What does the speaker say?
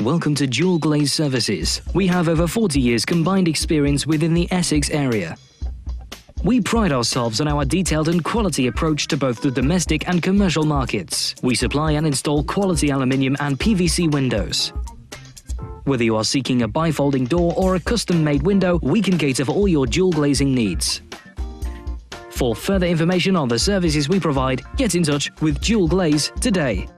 Welcome to Dual Glaze Services. We have over 40 years combined experience within the Essex area. We pride ourselves on our detailed and quality approach to both the domestic and commercial markets. We supply and install quality aluminium and PVC windows. Whether you are seeking a bifolding door or a custom-made window, we can cater for all your dual glazing needs. For further information on the services we provide, get in touch with Dual Glaze today.